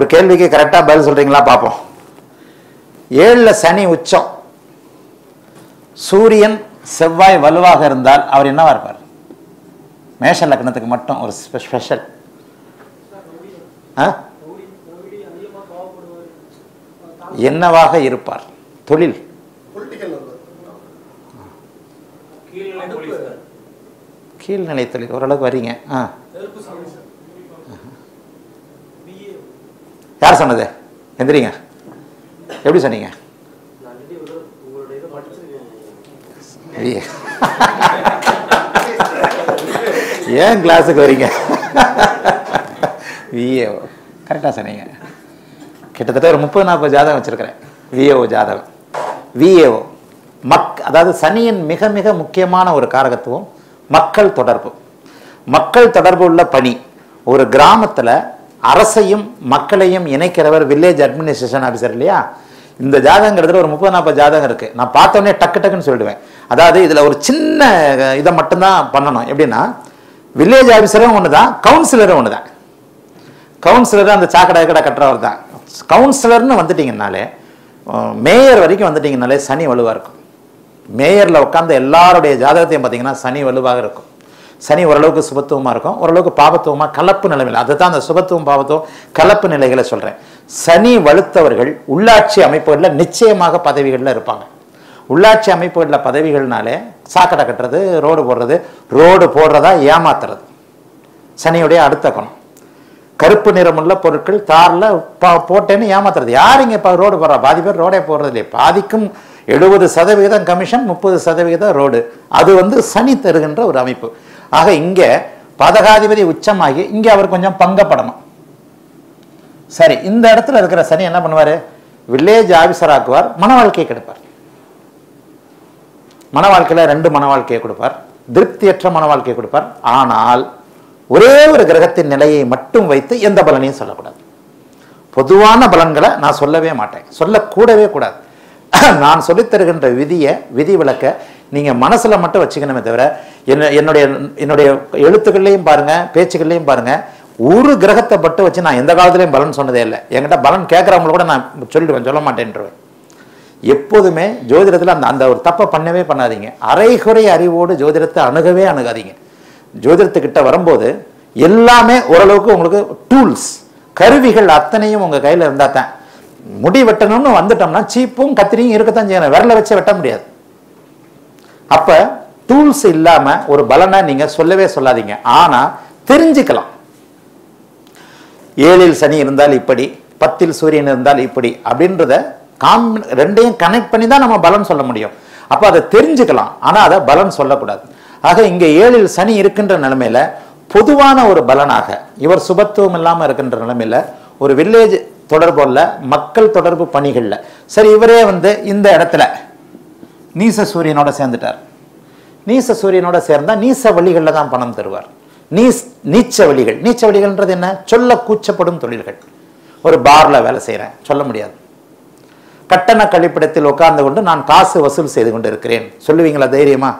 ஒரு கேள்விக்கு கரெக்டாக பதில் சொல்றீங்களா பார்ப்போம். ஏழுல சனி உச்சம். சூரியன் செவ்வாய் வலுவாக இருந்தால் அவர் என்னவா இருப்பார் மேஷ லக்னத்துக்கு மட்டும் ஒரு ஸ்பெஷல் என்னவாக இருப்பார்? தொழில். கீழ்நிலை தொழில். ஓரளவுக்கு வரீங்க. ஆ. யார் சொன்னது? எந்திரிங்க. எப்படி சொன்னீங்க? ஏன் கிளாஸுக்கு வரீங்க? விஏஓ கரெக்டாக சொன்னீங்க. கிட்டத்தட்ட ஒரு முப்பது நாற்பது ஜாதகம் வச்சிருக்கிறேன். விஏஓ ஜாதகம். விஏஓ மக் அதாவது சனியின் மிக மிக முக்கியமான ஒரு காரகத்துவம் மக்கள் தொடர்பு. மக்கள் தொடர்பு உள்ள பணி. ஒரு கிராமத்தில் அரசையும் மக்களையும் இணைக்கிறவர் வில்லேஜ் அட்மினிஸ்ட்ரேஷன் ஆஃபீஸர் இல்லையா? இந்த ஜாதகங்கிறதுல ஒரு முப்பது நாற்பது ஜாதகம் இருக்குது நான் பார்த்தோன்னே டக்கு டக்குன்னு சொல்லிடுவேன். அதாவது இதில் ஒரு சின்ன இதை மட்டும்தான் பண்ணணும். எப்படின்னா வில்லேஜ் ஆஃபீஸரும் ஒன்று தான் கவுன்சிலரும் ஒன்று தான் கவுன்சிலர் அந்த சாக்கடை கடை கட்டுறவர் தான். கவுன்சிலர்னு வந்துட்டிங்கனாலே மேயர் வரைக்கும் வந்துட்டிங்கனாலே சனி வலுவாக இருக்கும். மேயரில் உட்காந்து எல்லாருடைய ஜாதகத்தையும் பார்த்தீங்கன்னா சனி வலுவாக இருக்கும். சனி ஓரளவுக்கு சுபத்துவமாக இருக்கும். ஓரளவுக்கு பாபத்துவமாக கலப்பு நிலைமையில். அதுதான் அந்த சுபத்துவம் பாபத்துவம் கலப்பு நிலைகளை சொல்கிறேன் சனி வலுத்தவர்கள் உள்ளாட்சி அமைப்புகளில் நிச்சயமாக பதவிகளில் இருப்பாங்க. உள்ளாட்சி அமைப்புகளில் பதவிகள்னாலே சாக்கடை கட்டுறது ரோடு போடுறது ரோடு போடுறதா ஏமாத்துறது. சனியுடைய அடுத்த குணம். கருப்பு நிறமுள்ள பொருட்கள் தாரில் போட்டேன்னு ஏமாத்துறது. யார் இங்கே இப்போ ரோடு போடுறா? பாதி பேர் ரோடே போடுறது இல்லையே. பாதிக்கும் எழுபது சதவிகிதம் கமிஷன் முப்பது சதவிகிதம் ரோடு. அது வந்து சனி தருகின்ற ஒரு அமைப்பு. ஆக இங்கே பதகாதிபதி உச்சமாகி இங்கே அவர் கொஞ்சம் பங்கப்படணும். சரி இந்த இடத்துல இருக்கிற சனி என்ன பண்ணுவார்? வில்லேஜ் ஆஃபீஸர் ஆக்குவார் மன வாழ்க்கையை கெடுப்பார். மன வாழ்க்கையில ரெண்டு மன வாழ்க்கையை கொடுப்பார். திருப்தியற்ற மன வாழ்க்கையை கொடுப்பார். ஆனால் ஒரே ஒரு கிரகத்தின் நிலையை மட்டும் வைத்து எந்த பலனையும் சொல்லக்கூடாது. பொதுவான பலன்களை நான் சொல்லவே மாட்டேன். சொல்லக்கூடவே கூடாது. நான் சொல்லித் தருகின்ற விதியை விதி விளக்க நீங்கள் மனசில் மட்டும் வச்சுக்கணுமே தவிர என்ன என்னுடைய என்னுடைய எழுத்துக்கள்லையும் பாருங்கள் பேச்சுக்கள்லையும் பாருங்கள் ஒரு கிரகத்தை மட்டும் வச்சு நான் எந்த காலத்துலையும் பலன் சொன்னதே இல்லை. என்கிட்ட பலன் கேட்குறவங்கள கூட நான் சொல்லிடுவேன் சொல்ல மாட்டேன்ருவேன் எப்போதுமே ஜோதிடத்தில் அந்த அந்த ஒரு தப்பை பண்ணவே பண்ணாதீங்க. அரைகுறை அறிவோடு ஜோதிடத்தை அணுகவே அணுகாதீங்க. ஜோதிடத்துக்கிட்ட வரும்போது எல்லாமே ஓரளவுக்கு உங்களுக்கு டூல்ஸ் கருவிகள் அத்தனையும் உங்கள் கையில் இருந்தால் தான். முடி வெட்டணும்னு வந்துட்டோம்னா சீப்பும் கத்திரியும் இருக்கத்தான் செய்யணும். விரல வச்சு வெட்ட முடியாது. அப்போ டூல்ஸ் இல்லாமல் ஒரு பலனை நீங்கள் சொல்லவே சொல்லாதீங்க. ஆனால் தெரிஞ்சுக்கலாம். ஏழில் சனி இருந்தால் இப்படி பத்தில் சூரியன் இருந்தால் இப்படி அப்படின்றத காம் ரெண்டையும் கனெக்ட் பண்ணி தான் நம்ம பலன் சொல்ல முடியும். அப்போ அதை தெரிஞ்சுக்கலாம். ஆனால் அதை பலன் சொல்லக்கூடாது. ஆக இங்கே ஏழில் சனி இருக்கின்ற நிலைமையில் பொதுவான ஒரு பலனாக இவர் சுபத்துவம் இல்லாமல் இருக்கின்ற நிலைமையில் ஒரு வில்லேஜ் தொடர்பு மக்கள் தொடர்பு பணிகளில். சரி இவரே வந்து இந்த இடத்துல நீச சூரியனோட சேர்ந்துட்டார். நீச சூரியனோட சேர்ந்தா நீச வழிகளில் தான் பணம் தருவார். நீஸ் நீச்ச வழிகள் நீச்ச வழிகள்ன்றது என்ன? சொல்ல கூச்சப்படும் தொழில்கள். ஒரு பார்ல வேலை செய்கிறேன் சொல்ல முடியாது. கட்டண கழிப்பிடத்தில் உட்கார்ந்து கொண்டு நான் காசு வசூல் செய்து கொண்டு இருக்கிறேன் சொல்லுவீங்களா தைரியமா?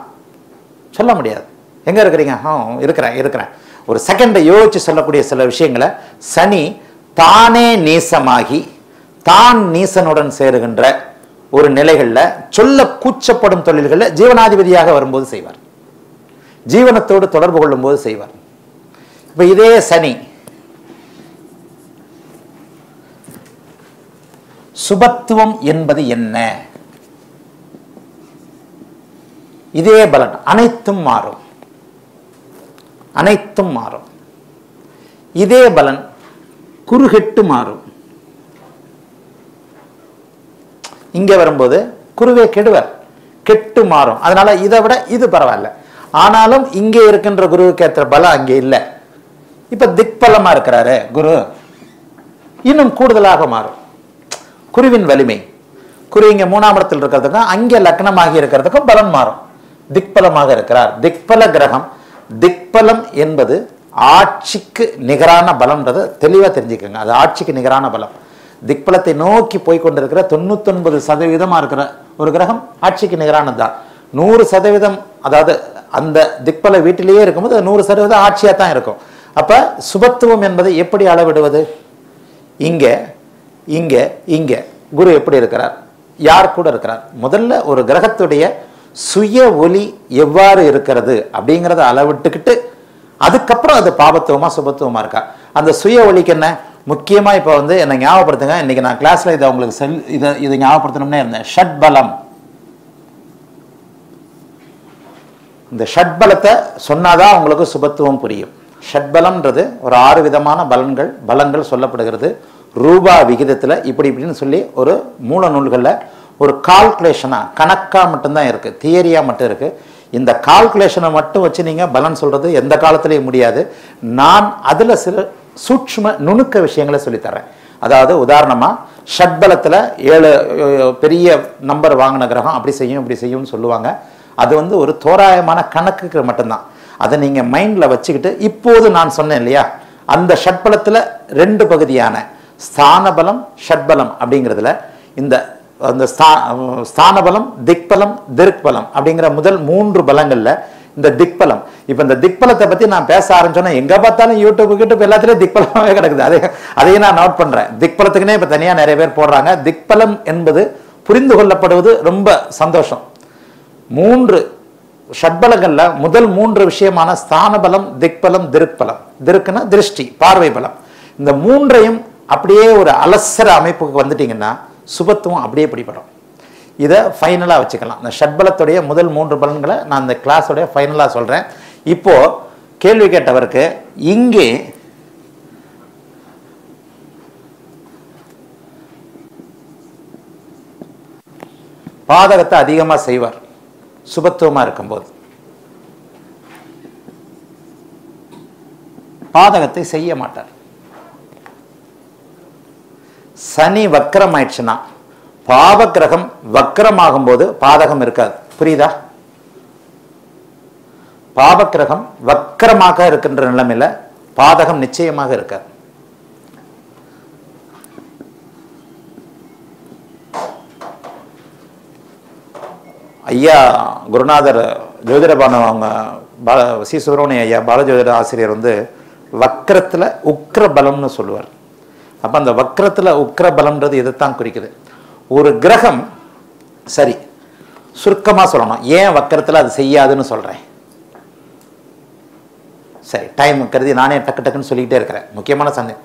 சொல்ல முடியாது. எங்க இருக்கிறீங்க? ஆ இருக்கிறேன் இருக்கிறேன். ஒரு செகண்டை யோசிச்சு சொல்லக்கூடிய சில விஷயங்களை சனி தானே நீசமாகி தான் நீசனுடன் சேருகின்ற ஒரு நிலைகளில் சொல்ல கூச்சப்படும் தொழில்களில் ஜீவனாதிபதியாக வரும்போது செய்வார். ஜீவனத்தோடு தொடர்பு கொள்ளும்போது செய்வார். இப்போ இதே சனி. சுபத்துவம் என்பது என்ன? இதே பலன். அனைத்தும் மாறும். அனைத்தும் மாறும். இதே பலன் குறுகெட்டு மாறும். இங்க வரும்போது குருவே கெடுவர் கெட்டு மாறும். அதனால இதை விட இது பரவாயில்ல. ஆனாலும் இங்கே இருக்கின்ற குருவுக்கு ஏற்ற பலம் அங்கே இல்லை. இப்ப திக்பலமா இருக்கிறாரு குரு. இன்னும் கூடுதலாக மாறும். குருவின் வலிமை. குரு இங்க மூணாம் இடத்தில் இருக்கிறதுக்கும் அங்கே லக்னமாகி இருக்கிறதுக்கும் பலம் மாறும். திக்பலமாக இருக்கிறார். திக்பல கிரகம். திக்பலம் என்பது ஆட்சிக்கு நிகரான பலம்ன்றது தெளிவா தெரிஞ்சுக்கோங்க. அது ஆட்சிக்கு நிகரான பலம். திக்பலத்தை நோக்கி போய் கொண்டிருக்கிற தொண்ணூத்தொன்பது சதவீதமாக இருக்கிற ஒரு கிரகம் ஆட்சிக்கு நிகரானது தான் நூறு சதவீதம் அதாவது அந்த திக்பல வீட்டிலேயே இருக்கும்போது நூறு சதவீதம் ஆட்சியாக தான் இருக்கும். அப்போ சுபத்துவம் என்பதை எப்படி அளவிடுவது? இங்கே இங்கே இங்கே. குரு எப்படி இருக்கிறார்? யார் கூட இருக்கிறார்? முதல்ல ஒரு கிரகத்துடைய சுய ஒலி எவ்வாறு இருக்கிறது அப்படிங்கிறத அளவிட்டுக்கிட்டு அதுக்கப்புறம் அது பாபத்துவமாக சுபத்துவமாக இருக்கா? அந்த சுய ஒலிக்கு என்ன? முக்கியமாக இப்போ வந்து என்னை ஞாபகப்படுத்துங்க. இன்றைக்கி நான் கிளாஸில் இதை உங்களுக்கு செல் இதை இதை ஞாபகப்படுத்தணும்னே இருந்தேன். ஷட்பலம். இந்த ஷட்பலத்தை சொன்னாதான் உங்களுக்கு சுபத்துவம் புரியும். ஷட்பலம்ன்றது ஒரு ஆறு விதமான பலன்கள் பலங்கள் சொல்லப்படுகிறது. ரூபா விகிதத்தில் இப்படி இப்படின்னு சொல்லி ஒரு மூல நூல்களில் ஒரு கால்குலேஷனாக கணக்காக மட்டும்தான் இருக்குது தியரியாக மட்டும் இருக்குது இந்த கால்குலேஷனை மட்டும் வச்சு நீங்கள் பலன் சொல்கிறது எந்த காலத்துலேயும் முடியாது. நான் அதில் சில சூட்சும நுணுக்க விஷயங்களை சொல்லித்தரேன் அதாவது உதாரணமாக ஷட்பலத்தில் ஏழு பெரிய நம்பர் வாங்கின கிரகம் அப்படி செய்யும் இப்படி செய்யும்னு சொல்லுவாங்க. அது வந்து ஒரு தோராயமான கணக்குக்கு மட்டும்தான். அதை நீங்கள் மைண்டில் வச்சுக்கிட்டு இப்போது நான் சொன்னேன் இல்லையா? அந்த ஷட்பலத்தில் ரெண்டு பகுதியான ஸ்தானபலம் ஷட்பலம் அப்படிங்கிறதுல இந்த அந்த ஸ்தா ஸ்தானபலம் திக்பலம் திருக்பலம் அப்படிங்கிற முதல் மூன்று பலங்களில் இந்த திக்பலம் இப்போ இந்த திக்பலத்தை பற்றி நான் பேச ஆரம்பிச்சோன்னா எங்கே பார்த்தாலும் யூடியூப் யூடியூப் எல்லாத்துலேயும் திக்பலமாகவே கிடக்குது. அதே அதையும் நான் நோட் பண்ணுறேன் திக்பலத்துக்குனே இப்போ தனியாக நிறைய பேர் போடுறாங்க. திக்பலம் என்பது புரிந்து கொள்ளப்படுவது ரொம்ப சந்தோஷம். மூன்று ஷட்பலங்களில் முதல் மூன்று விஷயமான ஸ்தானபலம் திக்பலம் திருக்பலம். திருக்குன்னா திருஷ்டி பார்வை பலம் இந்த மூன்றையும் அப்படியே ஒரு அலசர அமைப்புக்கு வந்துட்டிங்கன்னா சுபத்துவம் அப்படியே பிடிபடும். இதை ஃபைனலாக வச்சுக்கலாம். இந்த ஷட்பலத்துடைய முதல் மூன்று பலன்களை நான் இந்த கிளாஸோடைய ஃபைனலாக சொல்கிறேன் இப்போ கேள்வி கேட்டவருக்கு இங்கே பாதகத்தை அதிகமாக செய்வார். சுபத்துவமாக இருக்கும்போது. பாதகத்தை செய்ய மாட்டார். சனி வக்கரம் ஆயிடுச்சுன்னா பாவ கிரகம் வக்கரமாகும் போது பாதகம் இருக்காது. புரியுதா? பாபக்கிரகம் கிரகம் வக்கரமாக இருக்கின்ற நிலைமையில பாதகம் நிச்சயமாக இருக்கார் ஐயா குருநாதர் ஜோதிடபானு அவங்க பால சி சுப்பிரமணிய ஐயா பாலஜோதிட ஆசிரியர் வந்து வக்கரத்தில் உக்ர பலம்னு சொல்லுவார். அப்போ அந்த வக்கரத்தில் உக்ர பலம்ன்றது இதைத்தான் குறிக்குது? ஒரு கிரகம் சரி சுருக்கமாக சொல்லணும். ஏன் வக்கரத்தில் அது செய்யாதுன்னு சொல்கிறேன் சரி டைம் கருதி நானே டக்கு டக்குன்னு சொல்லிக்கிட்டே இருக்கிறேன். முக்கியமான சந்தை.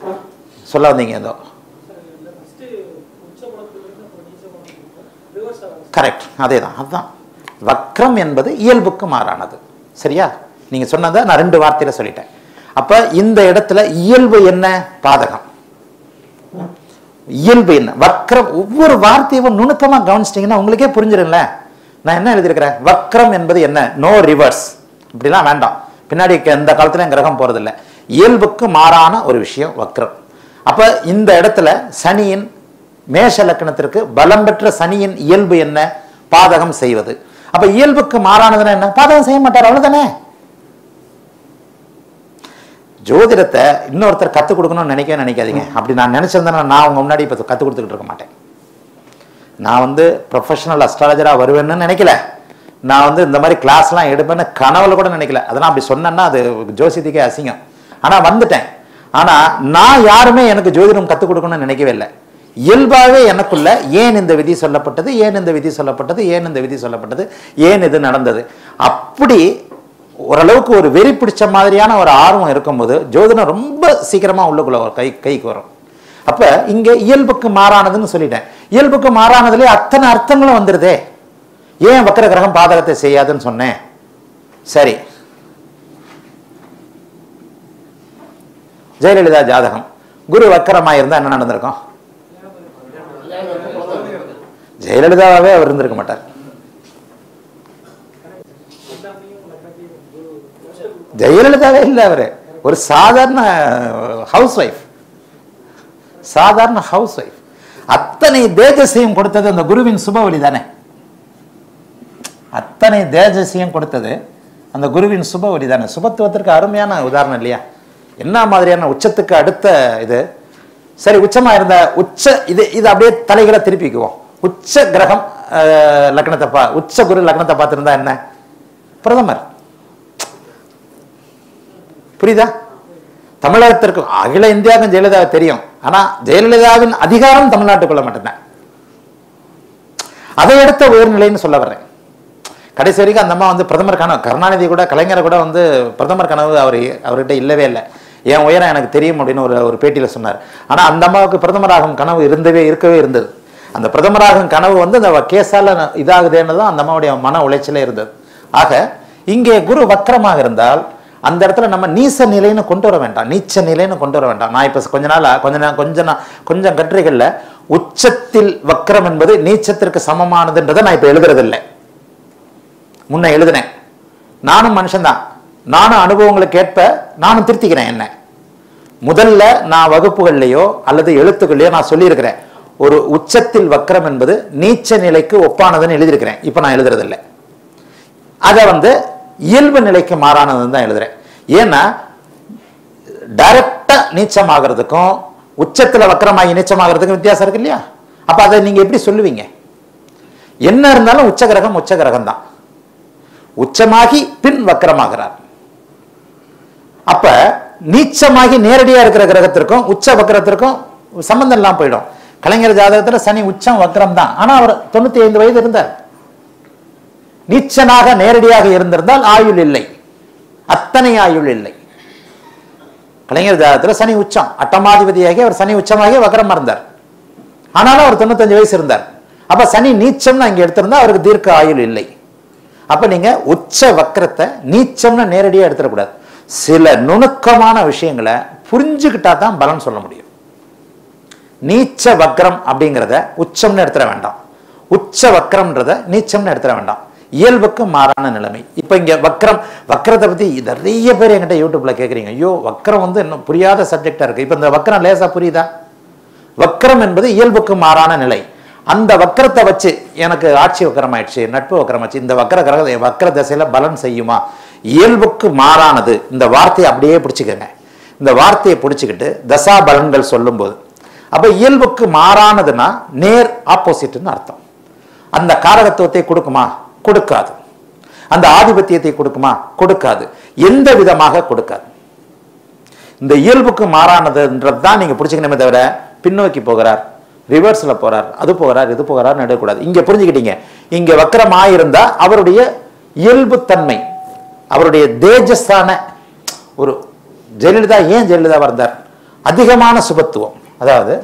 சொல்ல வந்தீங்க ஏதோ. கரெக்ட் அதே தான் அதுதான். வக்ரம் என்பது இயல்புக்கு மாறானது. சரியா? நீங்க சொன்னதை நான் ரெண்டு வார்த்தையில் சொல்லிட்டேன். அப்போ இந்த இடத்துல இயல்பு என்ன? பாதகம். இயல்பு என்ன? வக்ரம் ஒவ்வொரு வார்த்தையும் நுணுக்கமாக கவனிச்சிட்டிங்கன்னா உங்களுக்கே புரிஞ்சிடும்ல நான் என்ன எழுதியிருக்கிறேன்? வக்ரம் என்பது என்ன? நோ ரிவர்ஸ் இப்படிலாம் வேண்டாம். பின்னாடி எந்த காலத்துலயும் கிரகம் போறதில்ல. இயல்புக்கு மாறான ஒரு விஷயம் வக்ரம். அப்ப இந்த இடத்துல சனியின் மேஷ லக்கணத்திற்கு பலம் பெற்ற சனியின் இயல்பு என்ன? பாதகம் செய்வது. அப்ப இயல்புக்கு மாறானதுன்னா என்ன? பாதகம் செய்ய மாட்டார் அவ்வளவுதானே? ஜோதிடத்தை இன்னொருத்தர் கற்றுக் கொடுக்கணும்னு நினைக்கவே நினைக்காதீங்க. அப்படி நான் நினைச்சிருந்தேன்னா நான் உங்க முன்னாடி இப்போ கற்றுக் கொடுத்துக்கிட்டு இருக்க மாட்டேன். நான் வந்து ப்ரொஃபஷனல் அஸ்ட்ராலஜராக வருவேன்னு நினைக்கல. நான் வந்து இந்த மாதிரி கிளாஸ்லாம் எடுப்பேன்னு கனவுல கூட நினைக்கல. அதெல்லாம் அப்படி சொன்னேன்னா அது ஜோசியத்துக்கே அசிங்கம். ஆனால் வந்துட்டேன். ஆனால் நான் யாருமே எனக்கு ஜோதிடம் கற்றுக் கொடுக்கணும்னு நினைக்கவே இல்லை. இயல்பாகவே எனக்குள்ள ஏன் இந்த விதி சொல்லப்பட்டது ஏன் இந்த விதி சொல்லப்பட்டது ஏன் இந்த விதி சொல்லப்பட்டது ஏன் இது நடந்தது? அப்படி ஓரளவுக்கு ஒரு வெறி பிடிச்ச மாதிரியான ஒரு ஆர்வம் இருக்கும்போது ஜோதிடம் ரொம்ப சீக்கிரமாக உள்ளுக்குள்ள ஒரு கை கைக்கு வரும். அப்போ இங்கே இயல்புக்கு மாறானதுன்னு சொல்லிட்டேன். இயல்புக்கு மாறானதுலேயே அத்தனை அர்த்தங்களும் வந்துடுதே ஏன் வக்கர கிரகம் பாதகத்தை செய்யாதுன்னு சொன்னேன்? சரி. ஜெயலலிதா ஜாதகம். குரு வக்கரமாக இருந்தா என்ன நடந்திருக்கும்? ஜெயலலிதாவே அவர் இருந்திருக்க மாட்டார். ஜெயலலிதாவே இல்லை அவரு. ஒரு சாதாரண ஹவுஸ் ஒய்ஃப் சாதாரண ஹவுஸ் ஒய்ஃப் அத்தனை தேஜசையும் கொடுத்தது அந்த குருவின் சுபவழி தானே அத்தனை தேஜசியம் கொடுத்தது அந்த குருவின் சுபவழி தானே சுபத்துவத்திற்கு அருமையான உதாரணம் இல்லையா? என்ன மாதிரியான உச்சத்துக்கு அடுத்த இது? சரி உச்சமா இருந்த உச்ச இது இது அப்படியே தலைகளை திருப்பிக்குவோம். உச்ச கிரகம் லக்னத்தை பா உச்ச குரு லக்னத்தை பார்த்துருந்தா என்ன? பிரதமர். புரியுதா? தமிழகத்திற்கு அகில இந்தியாவுக்கும் ஜெயலலிதா தெரியும். ஆனா ஜெயலலிதாவின் அதிகாரம் தமிழ்நாட்டுக்குள்ள மட்டும்தான். அதை எடுத்த உயர்நிலைன்னு சொல்ல வர்றேன். கடைசி வரைக்கும் அந்த அம்மா வந்து பிரதமர் கனவு கருணாநிதி கூட கலைஞரை கூட வந்து பிரதமர் கனவு அவர் அவர்கிட்ட இல்லவே இல்லை. என் உயரம் எனக்கு தெரியும் அப்படின்னு ஒரு ஒரு பேட்டியில் சொன்னார். ஆனால் அந்த அம்மாவுக்கு பிரதமராகும் கனவு இருந்தவே இருக்கவே இருந்தது. அந்த பிரதமராகும் கனவு வந்து அந்த கேஸால் இதாகுதுன்னு தான் அந்த அம்மாவுடைய மன உளைச்சலே இருந்தது. ஆக இங்கே குரு வக்கரமாக இருந்தால் அந்த இடத்துல நம்ம நீச நிலைன்னு கொண்டு வர வேண்டாம். நீச்ச நிலைன்னு கொண்டு வர வேண்டாம். நான் இப்போ கொஞ்ச நாளாக கொஞ்ச நாள் கொஞ்ச நாள் கொஞ்சம் கட்டுரைகளில் உச்சத்தில் வக்கரம் என்பது நீச்சத்திற்கு சமமானதுன்றதை நான் இப்போ எழுதுறதில்லை. முன்ன எழுதினேன். நானும் மனுஷன்தான். நானும் அனுபவங்களுக்கு ஏற்ப நானும் திருத்திக்கிறேன் என்ன. முதல்ல நான் வகுப்புகள்லையோ அல்லது எழுத்துக்கள்லையோ நான் சொல்லியிருக்கிறேன். ஒரு உச்சத்தில் வக்கரம் என்பது நீச்ச நிலைக்கு ஒப்பானதுன்னு எழுதியிருக்கிறேன். இப்போ நான் எழுதுறதில்லை. அதை வந்து இயல்பு நிலைக்கு மாறானதுன்னு தான் எழுதுறேன். ஏன்னா டைரக்டாக நீச்சமாகிறதுக்கும் உச்சத்துல வக்கரமாகி நீச்சமாகிறதுக்கும் வித்தியாசம் இருக்கு இல்லையா? அப்ப அதை நீங்க எப்படி சொல்லுவீங்க? என்ன இருந்தாலும் உச்ச கிரகம் உச்ச கிரகம் தான் உச்சமாகி பின் வக்கரமாகிறார். அப்ப நீச்சமாகி நேரடியா இருக்கிற கிரகத்திற்கும் உச்ச வக்கரத்திற்கும் சம்பந்தம் எல்லாம் போயிடும். கலைஞர் ஜாதகத்துல சனி உச்சம் வக்கரம் தான். ஆனா அவர் தொண்ணூத்தி ஐந்து வயது இருந்தார். நீச்சனாக நேரடியாக இருந்திருந்தால் ஆயுள் இல்லை. அத்தனை ஆயுள் இல்லை. கலைஞர் ஜாதகத்துல சனி உச்சம். அட்டமாதிபதியாகி அவர் சனி உச்சமாகி வக்கரம் இருந்தார். ஆனாலும் அவர் தொண்ணூத்தஞ்சு வயசு இருந்தார். அப்ப சனி நீச்சம்னு அங்க எடுத்திருந்தா அவருக்கு தீர்க்க ஆயுள் இல்லை. அப்போ நீங்கள் உச்ச வக்கரத்தை நீச்சம்னு நேரடியாக எடுத்துடக்கூடாது. சில நுணுக்கமான விஷயங்களை புரிஞ்சுக்கிட்டா தான் பலன் சொல்ல முடியும். நீச்ச வக்ரம் அப்படிங்கிறத உச்சம்னு எடுத்துட வேண்டாம். உச்ச வக்ரம்ன்றத நீச்சம்னு எடுத்துட வேண்டாம். இயல்புக்கு மாறான நிலைமை. இப்போ இங்கே வக்ரம் வக்ரத்தை பற்றி நிறைய பேர் என்கிட்ட யூடியூப்ல கேட்குறீங்க ஐயோ வக்ரம் வந்து இன்னும் புரியாத சப்ஜெக்டாக இருக்குது இப்போ இந்த வக்ரம் லேசாக புரியுதா? வக்ரம் என்பது இயல்புக்கு மாறான நிலை. அந்த வக்கரத்தை வச்சு எனக்கு ஆட்சி வக்கரம் ஆயிடுச்சு நட்பு வக்கரம் ஆச்சு இந்த வக்கர கிரக வக்கர திசையில பலன் செய்யுமா? இயல்புக்கு மாறானது. இந்த வார்த்தையை அப்படியே பிடிச்சிக்கங்க. இந்த வார்த்தையை பிடிச்சிக்கிட்டு தசா பலன்கள் சொல்லும்போது அப்ப இயல்புக்கு மாறானதுன்னா நேர் ஆப்போசிட்னு அர்த்தம். அந்த காரகத்துவத்தை கொடுக்குமா? கொடுக்காது. அந்த ஆதிபத்தியத்தை கொடுக்குமா? கொடுக்காது. எந்த விதமாக கொடுக்காது. இந்த இயல்புக்கு மாறானதுன்றது தான் நீங்க பிடிச்சிக்கணுமே தவிர பின்னோக்கி போகிறார் ரிவர்ஸில் போகிறார் அது போகிறார் இது போகிறார் நடக்கூடாது இங்கே புரிஞ்சுக்கிட்டீங்க. இங்கே வக்கரமாக இருந்தால் அவருடைய இயல்புத்தன்மை அவருடைய தேஜஸ்தான ஒரு ஜெயலலிதா ஏன் ஜெயலலிதா வந்தார் அதிகமான சுபத்துவம். அதாவது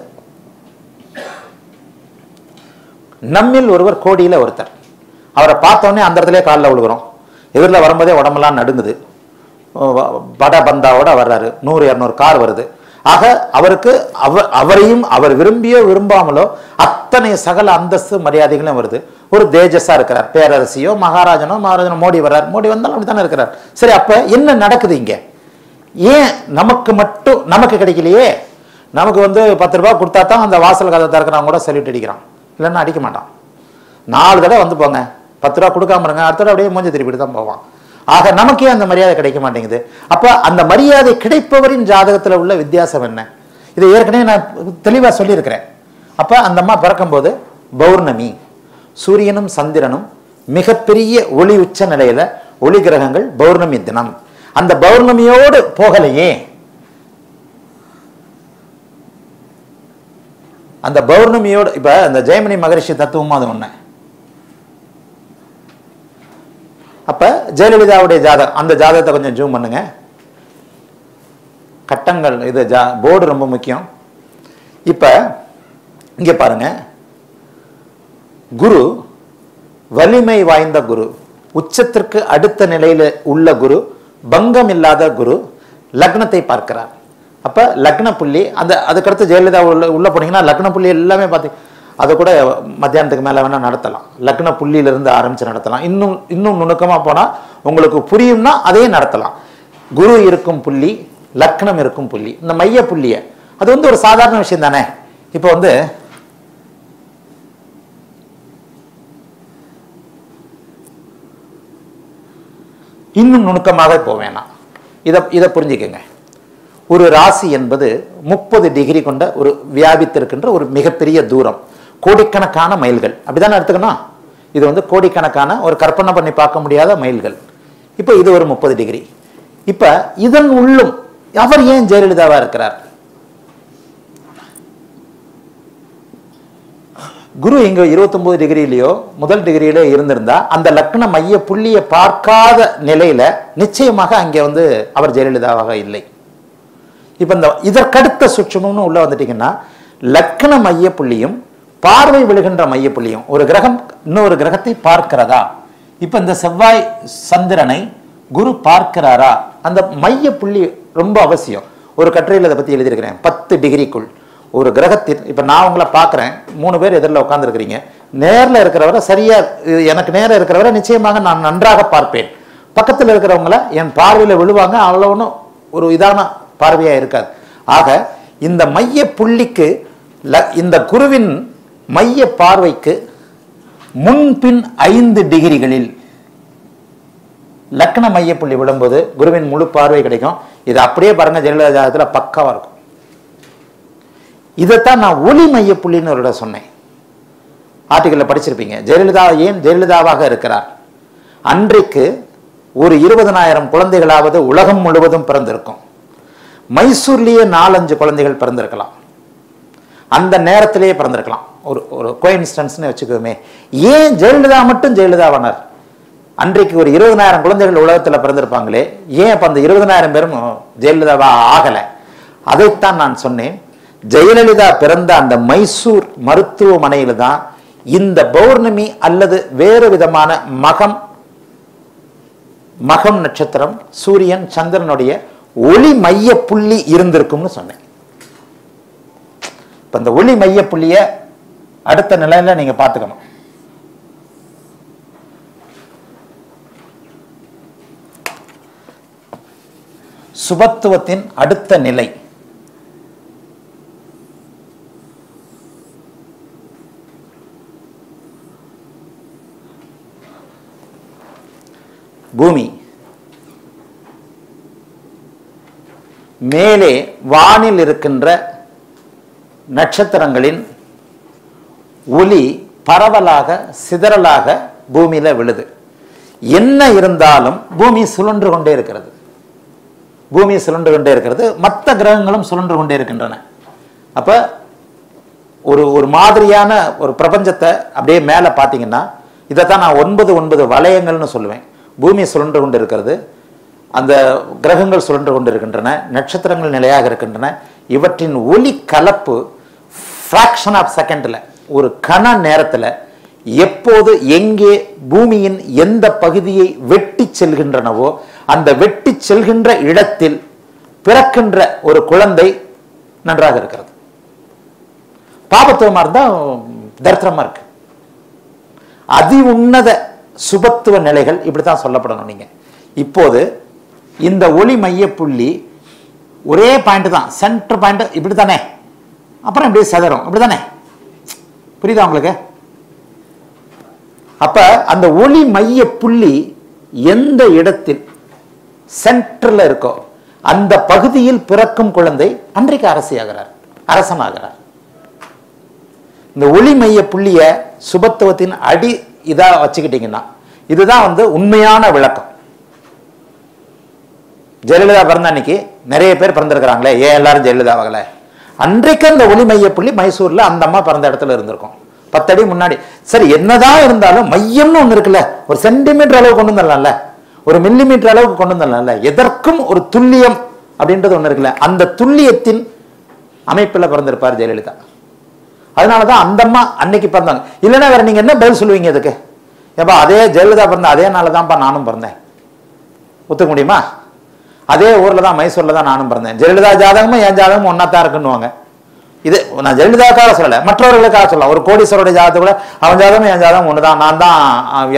நம்மில் ஒருவர் கோடியில் ஒருத்தர். அவரை பார்த்தோன்னே அந்த இடத்துல காலில் விழுகிறோம். எதிரில் வரும்போதே உடம்பெல்லாம் நடுங்குது. பட பந்தாவோட வர்றாரு. நூறு இரநூறு கார் வருது. ஆக அவருக்கு அவ அவரையும் அவர் விரும்பியோ விரும்பாமலோ அத்தனை சகல அந்தஸ்து மரியாதைகளும் வருது. ஒரு தேஜஸா இருக்கிறார் பேரரசியோ மகாராஜனோ மகாராஜனோ மோடி வர்றார். மோடி வந்தாலும் அப்படித்தானே இருக்கிறார். சரி அப்ப என்ன நடக்குது இங்க? ஏன் நமக்கு மட்டும் நமக்கு கிடைக்கலையே? நமக்கு வந்து பத்து ரூபாய் கொடுத்தா தான் அந்த வாசல் கதை திறக்கிறவங்க கூட சல்யூட் அடிக்கிறான். இல்லைன்னா அடிக்க மாட்டான். நாலு தடவை வந்து போங்க. பத்து ரூபா கொடுக்காம இருங்க. அடுத்த தடவை அப்படியே மூஞ்சி திருப்பிட்டு தான் போவான். ஆக நமக்கே அந்த மரியாதை கிடைக்க மாட்டேங்குது. அப்ப அந்த மரியாதை கிடைப்பவரின் ஜாதகத்துல உள்ள வித்தியாசம் என்ன? இதை ஏற்கனவே நான் தெளிவா சொல்லியிருக்கிறேன். அப்ப அந்த அம்மா பிறக்கும்போது பௌர்ணமி சூரியனும் சந்திரனும் மிகப்பெரிய ஒளி உச்ச நிலையில ஒளி கிரகங்கள் பௌர்ணமி தினம். அந்த பௌர்ணமியோடு போகலையே. அந்த பௌர்ணமியோடு இப்போ அந்த ஜெயமணி மகரிஷி தத்துவமாக அது ஒண்ணு. அப்ப ஜெயலலிதாவுடைய ஜாதகம் அந்த ஜாதகத்தை கொஞ்சம் ஜூம் பண்ணுங்க. கட்டங்கள் இது ஜா போர்டு ரொம்ப முக்கியம். இப்ப இங்க பாருங்க. குரு வலிமை வாய்ந்த குரு உச்சத்திற்கு அடுத்த நிலையில் உள்ள குரு பங்கம் இல்லாத குரு லக்னத்தை பார்க்கிறார். அப்ப லக்ன புள்ளி அந்த அதுக்கடுத்து ஜெயலலிதா உள்ள உள்ள போனீங்கன்னா லக்ன புள்ளி எல்லாமே பார்த்தீங்க அதை கூட மத்தியானத்துக்கு மேல வேணா நடத்தலாம். லக்ன புள்ளியிலிருந்து ஆரம்பிச்சு நடத்தலாம். இன்னும் இன்னும் நுணுக்கமா போனா உங்களுக்கு புரியும்னா அதையும் நடத்தலாம். குரு இருக்கும் புள்ளி லக்னம் இருக்கும் புள்ளி இந்த மைய புள்ளிய. அது வந்து ஒரு சாதாரண விஷயம் தானே? இப்போ வந்து இன்னும் நுணுக்கமாக போக வேணாம். இதை இதை புரிஞ்சுக்கோங்க. ஒரு ராசி என்பது முப்பது டிகிரி கொண்ட ஒரு வியாபித்திருக்கின்ற ஒரு மிகப்பெரிய தூரம். கோடிக்கணக்கான மைல்கள். அப்படிதானே எடுத்துக்கணும்? இது வந்து கோடிக்கணக்கான ஒரு கற்பனை பண்ணி பார்க்க முடியாத மைல்கள். இப்போ இது ஒரு முப்பது டிகிரி. இப்போ இதன் உள்ளும் அவர் ஏன் ஜெயலலிதாவாக இருக்கிறார்? குரு இங்கே 29 டிகிரியிலயோ முதல் டிகிரியிலே இருந்திருந்தா அந்த லக்ன மைய புள்ளியை பார்க்காத நிலையில நிச்சயமாக அங்கே வந்து அவர் ஜெயலலிதாவாக இல்லை. இப்ப இந்த இதற்கடுத்த சுற்றுமுன்னு உள்ள வந்துட்டீங்கன்னா லக்ன மைய புள்ளியும் பார்வை விழுகின்ற மையப்புள்ளியும். ஒரு கிரகம் இன்னொரு கிரகத்தை பார்க்கிறதா? இப்ப இந்த செவ்வாய் சந்திரனை குரு பார்க்கிறாரா? அந்த மைய புள்ளி ரொம்ப அவசியம். ஒரு கட்டுரையில் அதை பத்தி எழுதியிருக்கிறேன். பத்து டிகிரிக்குள். ஒரு கிரகத்தின் இப்ப நான் உங்களை பார்க்குறேன். மூணு பேர் எதிரில் உட்காந்துருக்கிறீங்க நேரில் இருக்கிறவரை சரியா எனக்கு நேரம் இருக்கிறவரை நிச்சயமாக நான் நன்றாக பார்ப்பேன். பக்கத்தில் இருக்கிறவங்கள என் பார்வையில் விழுவாங்க. அவ்வளோ ஒன்றும் ஒரு இதான பார்வையாக இருக்காது. ஆக இந்த மைய புள்ளிக்கு ல- இந்த குருவின் மைய பார்வைக்கு முன்பின் ஐந்து டிகிரிகளில் லக்ன மைய புள்ளி விழும்போது குருவின் முழு பார்வை கிடைக்கும். இது அப்படியே பாருங்க ஜெயலலிதா பக்காவா இருக்கும். இதைத்தான் நான் ஒளி மைய புள்ளின்னு ஒரு இடம் சொன்னேன். ஆர்டிக்கல்ல படிச்சிருப்பீங்க. ஜெயலலிதா ஏன் ஜெயலலிதாவாக இருக்கிறார்? அன்றைக்கு ஒரு இருபதனாயிரம் குழந்தைகளாவது உலகம் முழுவதும் பிறந்திருக்கும். மைசூர்லயே நாலஞ்சு குழந்தைகள் பிறந்திருக்கலாம். அந்த நேரத்திலேயே பிறந்திருக்கலாம். ஒரு ஒரு கோயின்ஸ்டன்ஸ்னு வச்சுக்கோமே. ஏன் ஜெயலலிதா மட்டும் ஜெயலலிதாவானார் அன்றைக்கு ஒரு இருபதனாயிரம் குழந்தைகள் உலகத்தில் பிறந்திருப்பாங்களே. ஏன் அப்போ அந்த இருபதனாயிரம் பேரும் ஜெயலலிதாவா ஆகலை? அதைத்தான் நான் சொன்னேன். ஜெயலலிதா பிறந்த அந்த மைசூர் மருத்துவமனையில் தான் இந்த பௌர்ணமி அல்லது வேறு விதமான மகம் மகம் நட்சத்திரம் சூரியன் சந்திரனுடைய ஒளி மைய புள்ளி இருந்திருக்கும்னு சொன்னேன். இப்போ இந்த ஒளி மைய புள்ளிய அடுத்த நிலையில நீங்க பார்த்துக்கணும். சுபத்துவத்தின் அடுத்த நிலை. பூமி. மேலே வானில் இருக்கின்ற நட்சத்திரங்களின் ஒலி பரவலாக சிதறலாக பூமியில விழுது. என்ன இருந்தாலும் பூமி சுழன்று கொண்டே இருக்கிறது. பூமி சுழன்று கொண்டே இருக்கிறது. மற்ற கிரகங்களும் சுழன்று கொண்டே இருக்கின்றன. அப்போ ஒரு ஒரு மாதிரியான ஒரு பிரபஞ்சத்தை அப்படியே மேலே பார்த்தீங்கன்னா இதைத்தான் நான் ஒன்பது ஒன்பது வளையங்கள்னு சொல்லுவேன். பூமி சுழன்று கொண்டு இருக்கிறது. அந்த கிரகங்கள் சுழன்று கொண்டு இருக்கின்றன. நட்சத்திரங்கள் நிலையாக இருக்கின்றன. இவற்றின் ஒளி கலப்பு ஃப்ராக்ஷன் ஆஃப் செகண்டில் ஒரு கண நேரத்தில் எப்போது எங்கே பூமியின் எந்த பகுதியை வெட்டி செல்கின்றனவோ அந்த வெட்டி செல்கின்ற இடத்தில் பிறக்கின்ற ஒரு குழந்தை நன்றாக இருக்கிறது. பாபத்துவமாக இருந்தால் தரித்திரமாக இருக்கு. அதி உன்னத சுபத்துவ நிலைகள் இப்படித்தான் சொல்லப்படணும் நீங்க. இப்போது இந்த ஒளி மைய புள்ளி ஒரே பாயிண்ட் தான் சென்டர் பாயிண்ட் இப்படி தானே அப்புறம் இப்படி சதறும் இப்படி தானே புரியுதா உங்களுக்கு? அப்ப அந்த ஒளி மைய புள்ளி எந்த இடத்தில் சென்டர்ல இருக்கோ அந்த பகுதியில் பிறக்கும் குழந்தை அன்றைக்கு அரசியாகிறார் அரசனாகிறார். இந்த ஒளி மைய புள்ளிய சுபத்துவத்தின் அடி இதா வச்சுக்கிட்டீங்கன்னா இதுதான் வந்து உண்மையான விளக்கம். ஜெயலலிதா பிறந்த அன்னைக்கு நிறைய பேர் பிறந்திருக்கிறாங்களே. ஏன் எல்லாரும் ஜெயலலிதா அன்றைக்கு அந்த ஒளி மைய புள்ளி மைசூரில் அந்த அம்மா பிறந்த இடத்துல இருந்திருக்கும். பத்தடி முன்னாடி. சரி என்னதான் இருந்தாலும் மையம்னு ஒன்று இருக்குல்ல. ஒரு சென்டிமீட்டர் அளவு கொண்டு வந்துடலாம்ல ஒரு மில்லிமீட்டர் அளவுக்கு கொண்டு வந்துடலாம்ல எதற்கும் ஒரு துல்லியம் அப்படின்றது ஒன்று இருக்குல்ல. அந்த துல்லியத்தின் அமைப்பில் பிறந்திருப்பார் ஜெயலலிதா. அதனாலதான் அந்த அம்மா அன்னைக்கு பிறந்தாங்க. இல்லைன்னா வேற நீங்கள் என்ன பதில் சொல்லுவீங்க இதுக்கு? ஏப்பா அதே ஜெயலலிதா பிறந்த அதே நாள் தான்ப்பா நானும் பிறந்தேன். ஒத்துக்க முடியுமா? அதே ஊரில் தான் மைசூரில் தான் நானும் பிறந்தேன். ஜெயலலிதா ஜாதகமும் என் ஜாதகமும் ஒன்றா தான் இருக்குன்னுவாங்க. இது நான் ஜெயலலிதாக்காக சொல்லலை மற்றவர்களுக்காக சொல்லலாம் ஒரு கோடீஸ்வரோட ஜாதகத்தை கூட அவன் ஜாதகம் என் ஜாதகம் ஒண்ணுதான். நான் தான்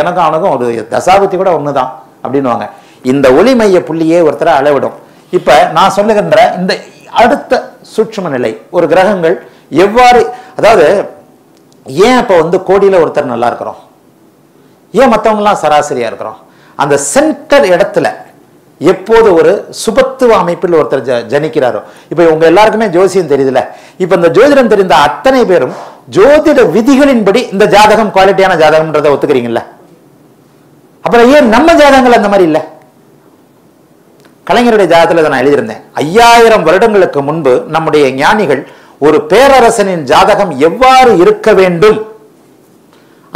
எனக்கும் அவனுக்கும் ஒரு தசாபுத்தி கூட ஒன்று தான் அப்படின்னுவாங்க. இந்த ஒளி மைய புள்ளியே ஒருத்தரை அளவிடும். இப்போ நான் சொல்லுகின்ற இந்த அடுத்த சூட்சும நிலை ஒரு கிரகங்கள் எவ்வாறு அதாவது ஏன் இப்போ வந்து கோடியில ஒருத்தர் நல்லா இருக்கிறோம்? ஏன் மற்றவங்கலாம் சராசரியாக இருக்கிறோம்? அந்த சென்டர் இடத்துல எப்போது ஒரு சுபத்துவ அமைப்பில் ஒருத்தர் ஜ ஜனிக்கிறாரோ. இப்போ உங்க எல்லாருக்குமே ஜோசியம் தெரியுதுல்ல. இப்போ இந்த ஜோதிடம் தெரிந்த அத்தனை பேரும் ஜோதிட விதிகளின்படி இந்த ஜாதகம் குவாலிட்டியான ஜாதகம்ன்றதை ஒத்துக்கிறீங்கல்ல. அப்புறம் ஏன் நம்ம ஜாதகங்கள் அந்த மாதிரி இல்லை? கலைஞருடைய ஜாதகத்தில் நான் எழுதியிருந்தேன். ஐயாயிரம் வருடங்களுக்கு முன்பு நம்முடைய ஞானிகள் ஒரு பேரரசனின் ஜாதகம் எவ்வாறு இருக்க வேண்டும்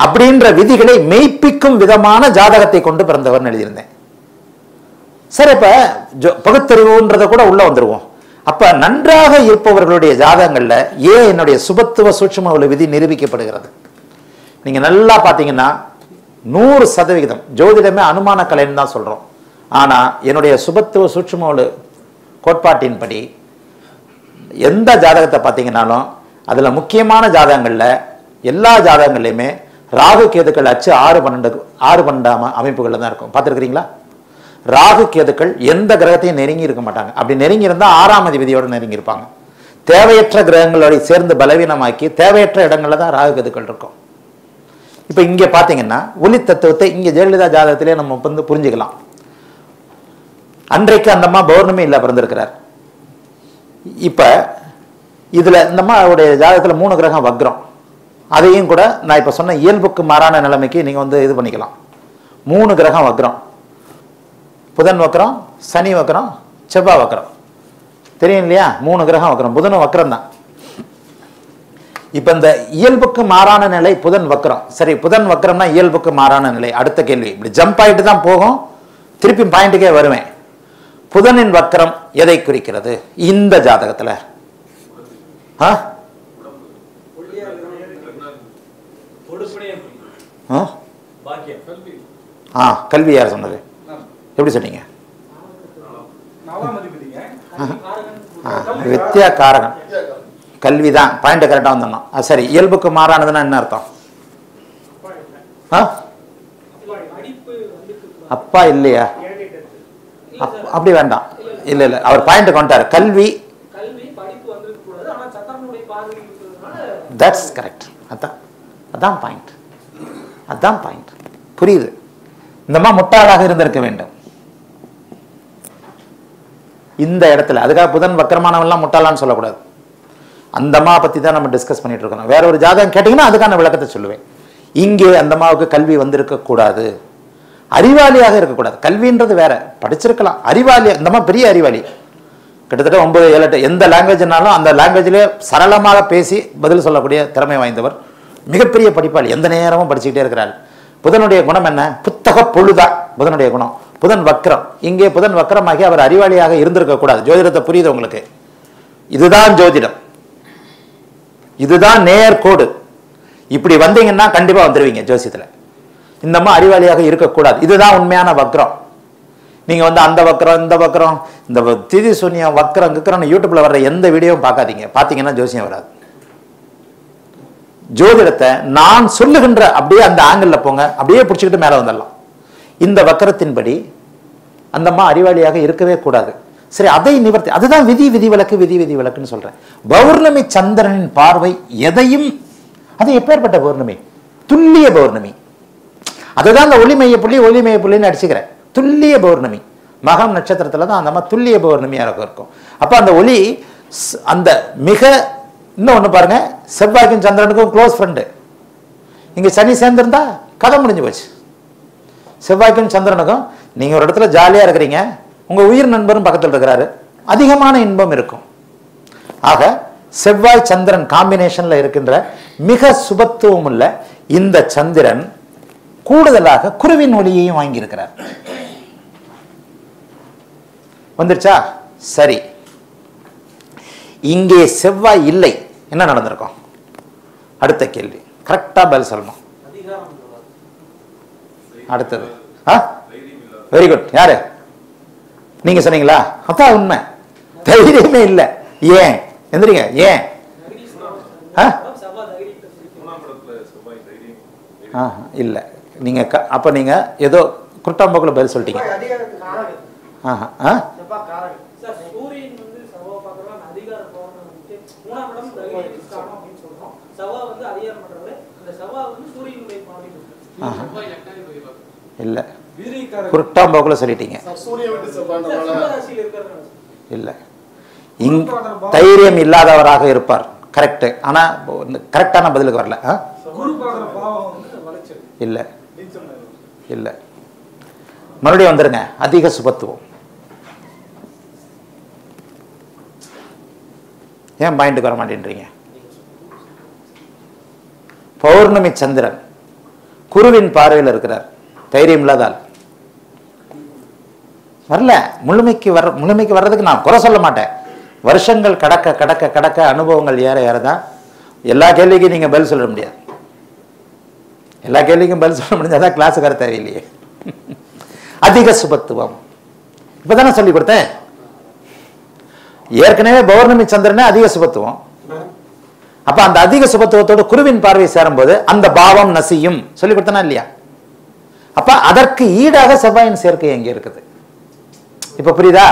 அப்படின்ற விதிகளை மெய்ப்பிக்கும் விதமான ஜாதகத்தை கொண்டு பிறந்தவர் எழுதியிருந்தேன். சரி இப்போ ஜோ- பகுத்தறிவுன்றத கூட உள்ளே வந்துடுவோம் அப்போ நன்றாக இருப்பவர்களுடைய ஜாதகங்களில் ஏன் என்னுடைய சுபத்துவ சூட்சும உள்ள விதி நிரூபிக்கப்படுகிறது. நீங்கள் நல்லா பார்த்தீங்கன்னா நூறு சதவிகிதம் ஜோதிடமே அனுமான கலைன்னு தான் சொல்கிறோம் ஆனால் என்னுடைய சுபத்துவ சூட்சும கோட்பாட்டின்படி எந்த ஜாதகத்தை பார்த்தீங்கன்னாலும் அதில் முக்கியமான ஜாதகங்களில் எல்லா ஜாதகங்கள்லையுமே ராகு கேதுக்கள் அச்சு ஆறு பன்னெண்டு ஆறு பன்னெண்டாம அமைப்புகளில் தான் இருக்கும். பார்த்துருக்கிறீங்களா ராகு கேதுக்கள் எந்த கிரகத்தையும் நெருங்கி இருக்க மாட்டாங்க. அப்படி நெருங்கி இருந்தால் ஆறாம் அதிபதியோடு நெருங்கி இருப்பாங்க. தேவையற்ற கிரகங்களோட சேர்ந்து பலவீனமாக்கி தேவையற்ற இடங்களில் தான் ராகு கேதுக்கள் இருக்கும். இப்போ இங்கே பார்த்தீங்கன்னா ஒளி தத்துவத்தை இங்கே ஜெயலலிதா ஜாதகத்திலே நம்ம வந்து புரிஞ்சுக்கலாம். அன்றைக்கு அந்தம்மா பௌர்ணமி இல்லை பிறந்திருக்கிறார். இப்போ இதுல இந்தம்மா அவருடைய ஜாதகத்தில் மூணு கிரகம் வக்ரம். அதையும் கூட நான் இப்போ சொன்ன இயல்புக்கு மாறான நிலைமைக்கு நீங்கள் வந்து இது பண்ணிக்கலாம். மூணு கிரகம் வக்ரம். புதன் வக்கரம் சனி வக்கரம் செவ்வாய் வக்கரம். தெரியும் இல்லையா? மூணு கிரகம் வக்கரம். புதனும் வக்கரம் தான் இப்ப இந்த இயல்புக்கு மாறான நிலை புதன் வக்கரம். சரி புதன் வக்கரம்னா இயல்புக்கு மாறான நிலை. அடுத்த கேள்வி. இப்படி ஜம்ப் ஆயிட்டு தான் போகும். திருப்பி பாயிண்ட்டுக்கே வருவேன். புதனின் வக்கரம் எதை குறிக்கிறது? இந்த ஜாதகத்துல. ஆ? ஆ? ஆ? கல்வி யார் சொன்னது? எப்படி சொன்னீங்க? ஆ, வித்யா காரகன் கல்வி தான் பாயிண்ட் கரெக்டாக வந்துடணும். ஆ, சரி. இயல்புக்கு மாறானதுன்னா என்ன அர்த்தம்? ஆ? அப்பா இல்லையா? அப்- அப்படி வேண்டாம். இல்ல இல்ல. அவர் பாயிண்ட் கொண்டாரு கல்வி. தட்ஸ் கரெக்ட் அதான். அதான் பாயிண்ட் அதான் பாயிண்ட் புரியுது? இந்தம்மா முட்டாளாக இருந்திருக்க வேண்டும். இந்த இடத்துல. அதுக்காக புதன் வக்கரமானவன்லாம் முட்டாளான்னு சொல்லக்கூடாது. அந்த அம்மா தான் நம்ம டிஸ்கஸ் பண்ணிட்டு இருக்கணும் வேற ஒரு ஜாதகம் கேட்டிங்கன்னா அதுக்கான விளக்கத்தை சொல்லுவேன். இங்கே அந்த அம்மாவுக்கு கல்வி வந்திருக்கக்கூடாது. அறிவாளியாக இருக்கக்கூடாது. கல்வின்றது வேற. படிச்சிருக்கலாம். அறிவாளி அந்த பெரிய அறிவாளி. கிட்டத்தட்ட ஒன்பது ஏழு எட்டு எந்த லாங்குவேஜ்னாலும் அந்த லாங்குவேஜ்லேயே சரளமாக பேசி பதில் சொல்லக்கூடிய திறமை வாய்ந்தவர். மிகப்பெரிய படிப்பாளி. எந்த நேரமும் படிச்சுக்கிட்டே இருக்கிறார். புதனுடைய குணம் என்ன? புத்தக பொழுதா. புதனுடைய குணம். புதன் வக்ரம். இங்கே புதன் வக்ரமாகி அவர் அறிவாளியாக இருந்திருக்க கூடாது. ஜோதிடத்தை புரியுது உங்களுக்கு? இதுதான் ஜோதிடம். இதுதான் நேர்கோடு இப்படி வந்தீங்கன்னா கண்டிப்பா வந்துருவீங்க ஜோசியத்தில். இந்த அறிவாளியாக இருக்கக்கூடாது இதுதான் உண்மையான வக்ரம். நீங்க வந்து அந்த வக்ரம் இந்த வக்ரம் இந்த திதி சூன்யம் வக்ரம் கிக்கரம்னு யூடியூப்ல வர்ற எந்த வீடியோவும் பார்க்காதீங்க. பார்த்தீங்கன்னா ஜோசியம் வராது. ஜோதிடத்தை நான் சொல்லுகின்ற அப்படியே அந்த ஆங்கிளில் போங்க. அப்படியே பிடிச்சிக்கிட்டு மேலே வந்துடலாம். இந்த வக்கரத்தின்படி அந்தம்மா அறிவாளியாக இருக்கவே கூடாது. சரி அதை நிவர்த்தி அதுதான் விதி விதி விலக்கு விதி விதி விலக்குன்னு சொல்றேன். பௌர்ணமி சந்திரனின் பார்வை எதையும் அது எப்பேற்பட்ட பௌர்ணமி? துல்லிய பௌர்ணமி. அதுதான் அந்த ஒளிமைய புள்ளி ஒளிமைய புள்ளின்னு அடிச்சுக்கிறேன். துல்லிய பௌர்ணமி. மகம் நட்சத்திரத்தில் தான் அந்த அம்மா துல்லிய பௌர்ணமியாக இருக்கும். அப்போ அந்த ஒளி அந்த மிக இன்னும் ஒன்று பாருங்க செவ்வாய்க்கும் சந்திரனுக்கும் க்ளோஸ் ஃப்ரெண்டு இங்கே சனி சேர்ந்திருந்தா கதை முடிஞ்சு போச்சு. செவ்வாய்க்கும் சந்திரனுக்கும் நீங்க ஒரு இடத்துல ஜாலியா இருக்கிறீங்க. உங்க உயிர் நண்பரும் பக்கத்துல இருக்கிறாரு. அதிகமான இன்பம் இருக்கும். ஆக செவ்வாய் சந்திரன் காம்பினேஷன்ல இருக்கின்ற மிக சுபத்துவம் உள்ள இந்த சந்திரன் கூடுதலாக குருவின் ஒளியையும் வாங்கியிருக்கிறார். வந்துருச்சா? சரி. இங்கே செவ்வாய் இல்லை. என்ன நடந்திருக்கும்? அடுத்த கேள்வி. கரெக்டா பதில் சொல்லணும். அடுத்தது. ஆ? வெரி குட் யாரு? நீங்க சொன்னீங்களா? அதான் உண்மை. தைரியமே இல்லை. ஏன்? எந்திரிங்க. ஏன். ஆ? இல்லை. நீங்க க அப்போ நீங்க ஏதோ குருட்டாம்போக்கில் பதில் சொல்லிட்டீங்க. ஆஹா ஆ. மூணாம் இடம் இல்லை. குருட்டாம்போக்கில் சொல்லிட்டீங்க. இல்லை இங் தைரியம் இல்லாதவராக இருப்பார். கரெக்டு ஆனால் கரெக்டான பதிலுக்கு வரல. இல்லை. இல்லை. மறுபடியும் வந்துடுங்க அதிக சுபத்துவம். ஏன் பாயிண்ட்டுக்கு வர மாட்டேன்றீங்க பௌர்ணமி சந்திரன். குருவின் பார்வையில் இருக்கிறார். தைரியம் இல்லாதால் வரல. முழுமைக்கு வர முழுமைக்கு வர்றதுக்கு நான் குறை சொல்ல மாட்டேன். வருஷங்கள் கடக்க கடக்க கடக்க அனுபவங்கள் ஏற ஏற தான். எல்லா கேள்விக்கும் நீங்கள் பதில் சொல்ல முடியாது. எல்லா கேள்விக்கும் பதில் சொல்ல முடிஞ்சாதான் கிளாஸுக்கு வர தேவையில்லையே. அதிக சுபத்துவம். இப்போ தானே சொல்லி கொடுத்தேன். ஏற்கனவே பௌர்ணமி சந்திரனே அதிக சுபத்துவம். அப்ப அந்த அதிக சுபத்துவத்தோட குருவின் பார்வை சேரும்போது அந்த பாவம் நசியும். சொல்லி கொடுத்தனா இல்லையா? அப்ப அதற்கு ஈடாக செவ்வாயின் சேர்க்கை எங்க இருக்குது? இப்ப புரியுதா?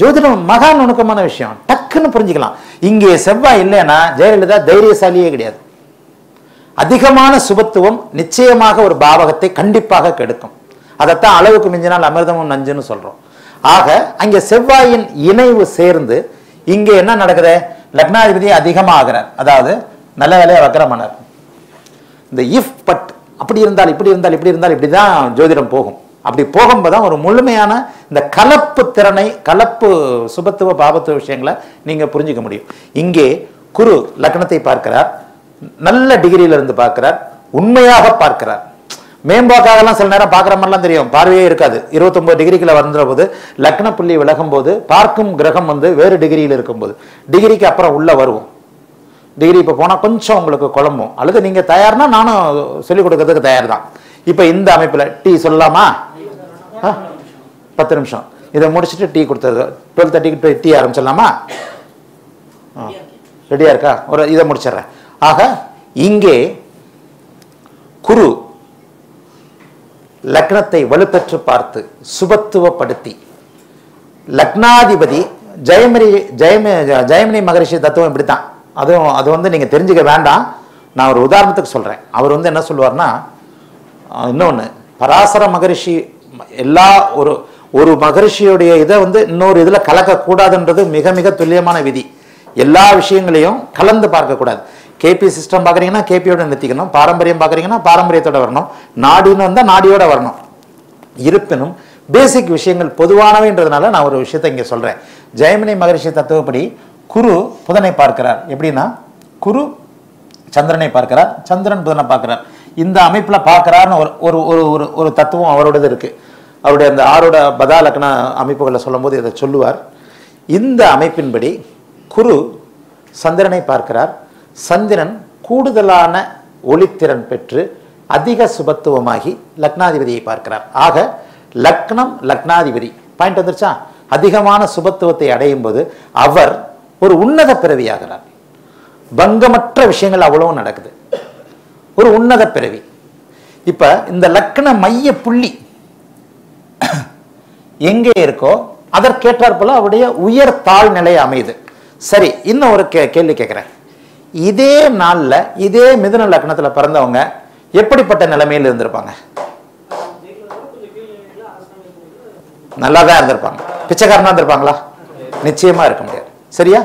ஜோதிடம் மகா நுணுக்கமான விஷயம். டக்குன்னு புரிஞ்சுக்கலாம். இங்கே செவ்வாய் இல்லைன்னா ஜெயலலிதா தைரியசாலியே கிடையாது. அதிகமான சுபத்துவம் நிச்சயமாக ஒரு பாவகத்தை கண்டிப்பாக கெடுக்கும். அதைத்தான் அளவுக்கு மிஞ்சினால் அமிர்தமும் நஞ்சுன்னு சொல்றோம். ஆக அங்கே செவ்வாயின் இணைவு சேர்ந்து இங்கே என்ன நடக்குது? லக்னாதிபதி அதிகமாகிறார். அதாவது நல்ல வேலையா வக்கரமானார் இந்த இஃப் பட் அப்படி இருந்தால் இப்படி இருந்தால் இப்படி இருந்தால் இப்படி தான் ஜோதிடம் போகும். அப்படி போகும்போது தான் ஒரு முழுமையான இந்த கலப்பு திறனை கலப்பு சுபத்துவ பாபத்துவ விஷயங்களை நீங்கள் புரிஞ்சுக்க முடியும். இங்கே குரு லக்னத்தை பார்க்கிறார். நல்ல டிகிரியிலிருந்து பார்க்கிறார். உண்மையாக பார்க்கிறார். மேம்போக்காகலாம் சில நேரம் பார்க்குற மாதிரிலாம் தெரியும். பார்வையே இருக்காது. இருபத்தொம்போது டிகிரிக்குள்ள வந்துற போது லக்ன புள்ளி விலகும் போது பார்க்கும் கிரகம் வந்து வேறு டிகிரியில் இருக்கும்போது டிகிரிக்கு அப்புறம் உள்ளே வருவோம். டிகிரி இப்போ போனால் கொஞ்சம் உங்களுக்கு குழம்பும். அல்லது நீங்கள் தயார்னா நானும் சொல்லிக் கொடுக்கறதுக்கு தயார் தான் இப்போ இந்த அமைப்பில் டீ சொல்லலாமா? ஆ? பத்து நிமிஷம். இதை முடிச்சுட்டு டீ கொடுத்தது. டுவெல் தேர்ட்டிக்கு டீ ஆரம்பிச்சிடலாமா? ரெடியாக இருக்கா? ஒரு இதை முடிச்சிடுறேன். ஆக இங்கே குரு லக்னத்தை வலுப்பெற்று பார்த்து சுபத்துவப்படுத்தி. லக்னாதிபதி ஜெயமரி ஜெயமி ஜெயமினி மகரிஷி தத்துவம் இப்படித்தான். அதுவும் அது வந்து நீங்கள் தெரிஞ்சுக்க வேண்டாம். நான் ஒரு உதாரணத்துக்கு சொல்கிறேன் அவர் வந்து என்ன சொல்லுவார்னா இன்னொன்று பராசர மகரிஷி எல்லா ஒரு ஒரு மகரிஷியுடைய இதை வந்து இன்னொரு இதில் கலக்கக்கூடாதுன்றது மிக மிக துல்லியமான விதி. எல்லா விஷயங்களையும் கலந்து பார்க்கக்கூடாது. கேபி சிஸ்டம் பார்க்குறீங்கன்னா கேபியோட நிறுத்திக்கணும். பாரம்பரியம் பார்க்குறீங்கன்னா பாரம்பரியத்தோட வரணும். நாடின்னு வந்தால் நாடியோட வரணும். இருப்பினும் பேசிக் விஷயங்கள் பொதுவானவைன்றதுனால நான் ஒரு விஷயத்தை இங்கே சொல்கிறேன் ஜெயமினி மகரிஷி தத்துவப்படி குரு புதனை பார்க்கிறார். எப்படின்னா குரு சந்திரனை பார்க்கிறார் சந்திரன் புதனை பார்க்கிறார். இந்த அமைப்பில் பார்க்குறாருன்னு ஒரு ஒரு ஒரு ஒரு ஒரு தத்துவம் அவரோடது இருக்குது அவருடைய அந்த ஆரோட பதா லக்ன அமைப்புகளை சொல்லும்போது இதை சொல்லுவார். இந்த அமைப்பின்படி குரு சந்திரனை பார்க்கிறார் சந்திரன் கூடுதலான ஒளித்திறன் பெற்று அதிக சுபத்துவமாகி லக்னாதிபதியை பார்க்கிறார். ஆக லக்னம் லக்னாதிபதி. பாயிண்ட் வந்துருச்சா? அதிகமான சுபத்துவத்தை அடையும் போது அவர் ஒரு உன்னத பிறவியாகிறார். பங்கமற்ற விஷயங்கள் அவ்வளவும் நடக்குது. ஒரு உன்னத பிறவி. இப்ப இந்த லக்ன மைய புள்ளி எங்கே இருக்கோ அதற்கேற்றார் போல அவருடைய உயர் தாழ் நிலை அமையுது. சரி இன்னும் ஒரு கே கேள்வி கேட்குறேன். இதே நாள்ல இதே மிதுன லக்னத்தில் பிறந்தவங்க எப்படிப்பட்ட நிலைமையில் இருந்திருப்பாங்க? நல்லா தான் இருந்திருப்பாங்க. பிச்சைக்காரனா இருந்திருப்பாங்களா? நிச்சயமா இருக்க முடியாது. சரியா?